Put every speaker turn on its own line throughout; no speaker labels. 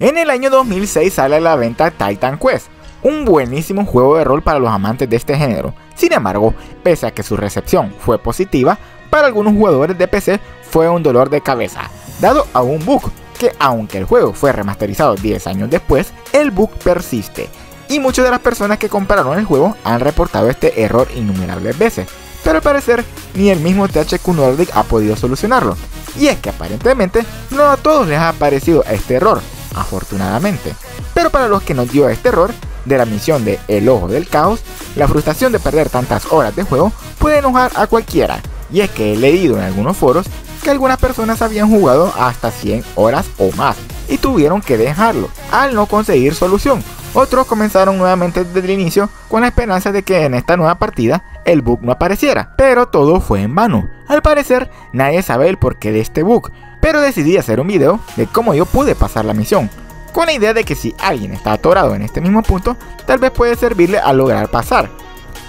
En el año 2006 sale a la venta Titan Quest, un buenísimo juego de rol para los amantes de este género. Sin embargo, pese a que su recepción fue positiva, para algunos jugadores de PC fue un dolor de cabeza, dado a un bug que aunque el juego fue remasterizado 10 años después, el bug persiste. Y muchas de las personas que compraron el juego han reportado este error innumerables veces, pero al parecer ni el mismo THQ Nordic ha podido solucionarlo. Y es que aparentemente no a todos les ha aparecido este error, afortunadamente. Pero para los que nos dio este error, de la misión de El Ojo del Caos, la frustración de perder tantas horas de juego puede enojar a cualquiera. Y es que he leído en algunos foros que algunas personas habían jugado hasta 100 horas o más y tuvieron que dejarlo al no conseguir solución. Otros comenzaron nuevamente desde el inicio con la esperanza de que en esta nueva partida el bug no apareciera, pero todo fue en vano. Al parecer nadie sabe el porqué de este bug, pero decidí hacer un video de cómo yo pude pasar la misión, con la idea de que si alguien está atorado en este mismo punto, tal vez puede servirle a lograr pasar.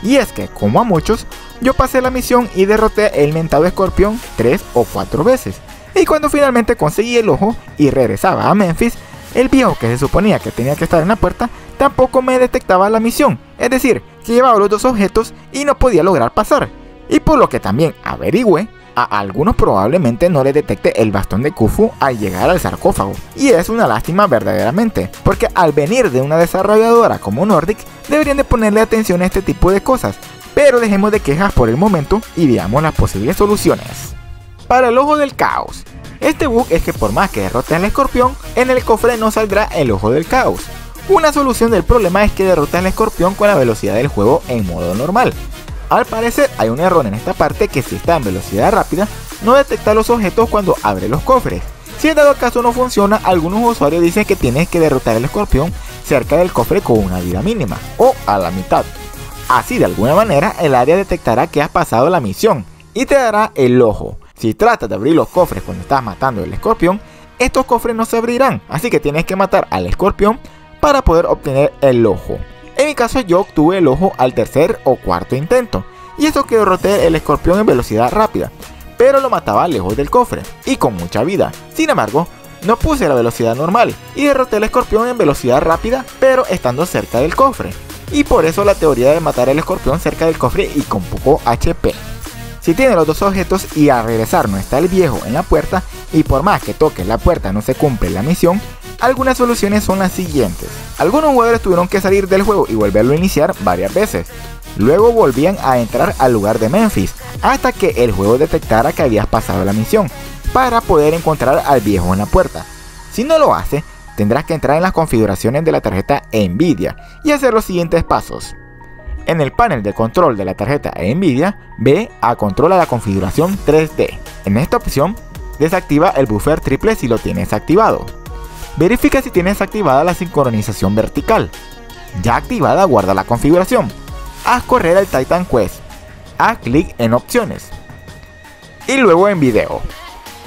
Y es que, como a muchos, yo pasé la misión y derroté el mentado escorpión 3 o 4 veces. Y cuando finalmente conseguí el ojo y regresaba a Memphis, el viejo que se suponía que tenía que estar en la puerta tampoco me detectaba la misión, es decir, que llevaba los dos objetos y no podía lograr pasar. Y por lo que también averigüé, a algunos probablemente no le detecte el bastón de Kufu al llegar al sarcófago. Y es una lástima verdaderamente, porque al venir de una desarrolladora como Nordic, deberían de ponerle atención a este tipo de cosas, pero dejemos de quejas por el momento y veamos las posibles soluciones. Para el ojo del caos. Este bug es que por más que derrotes al escorpión, en el cofre no saldrá el ojo del caos. Una solución del problema es que derrotes al escorpión con la velocidad del juego en modo normal. Al parecer hay un error en esta parte que si está en velocidad rápida, no detecta los objetos cuando abre los cofres. Si en dado caso no funciona, algunos usuarios dicen que tienes que derrotar al escorpión cerca del cofre con una vida mínima, o a la mitad. Así de alguna manera el área detectará que has pasado la misión y te dará el ojo. Si tratas de abrir los cofres cuando estás matando al escorpión, estos cofres no se abrirán, así que tienes que matar al escorpión para poder obtener el ojo. Caso yo obtuve el ojo al tercer o cuarto intento, y eso que derroté el escorpión en velocidad rápida, pero lo mataba lejos del cofre y con mucha vida. Sin embargo, no puse la velocidad normal y derroté al escorpión en velocidad rápida, pero estando cerca del cofre y por eso la teoría de matar al escorpión cerca del cofre y con poco HP. Si tiene los dos objetos y al regresar no está el viejo en la puerta y por más que toques la puerta no se cumple la misión, algunas soluciones son las siguientes. Algunos jugadores tuvieron que salir del juego y volverlo a iniciar varias veces. Luego volvían a entrar al lugar de Memphis hasta que el juego detectara que habías pasado la misión para poder encontrar al viejo en la puerta. Si no lo hace, tendrás que entrar en las configuraciones de la tarjeta Nvidia y hacer los siguientes pasos. En el panel de control de la tarjeta Nvidia, ve a controla la configuración 3D. En esta opción, desactiva el buffer triple si lo tienes activado. Verifica si tienes activada la sincronización vertical. Ya activada, guarda la configuración. Haz correr el Titan Quest. Haz clic en opciones. Y luego en video.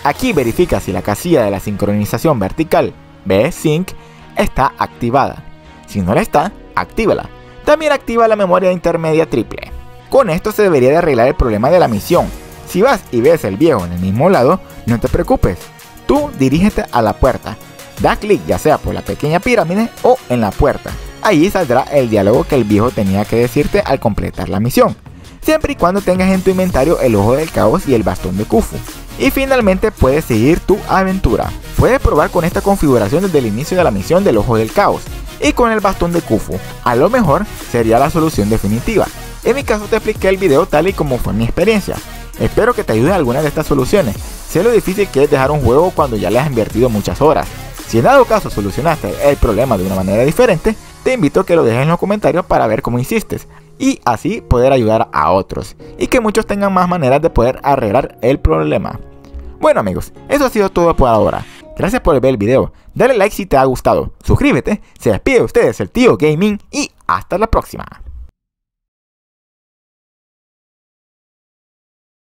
Aquí verifica si la casilla de la sincronización vertical B-Sync está activada. Si no la está, actívala. También activa la memoria intermedia triple. Con esto se debería de arreglar el problema de la misión. Si vas y ves el viejo en el mismo lado, no te preocupes. Tú dirígete a la puerta. Da clic ya sea por la pequeña pirámide o en la puerta. Ahí saldrá el diálogo que el viejo tenía que decirte al completar la misión. Siempre y cuando tengas en tu inventario el ojo del caos y el bastón de Kufu. Y finalmente puedes seguir tu aventura. Puedes probar con esta configuración desde el inicio de la misión del Ojo del Caos y con el bastón de Kufu. A lo mejor sería la solución definitiva. En mi caso te expliqué el video tal y como fue mi experiencia. Espero que te ayude alguna de estas soluciones. Sé lo difícil que es dejar un juego cuando ya le has invertido muchas horas. Si en dado caso solucionaste el problema de una manera diferente, te invito a que lo dejes en los comentarios para ver cómo hiciste y así poder ayudar a otros y que muchos tengan más maneras de poder arreglar el problema. Bueno amigos, eso ha sido todo por ahora. Gracias por ver el video, dale like si te ha gustado, suscríbete, se despide de ustedes el tío Gaming y hasta la próxima.